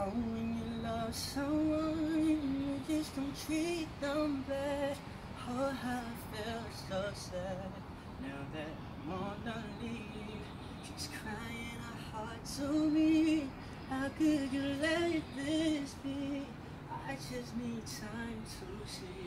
Oh, when you love someone, you just don't treat them bad. Oh, I feel so sad. Now that I'm on the leave, she's crying her heart to me. How could you let this be? I just need time to see.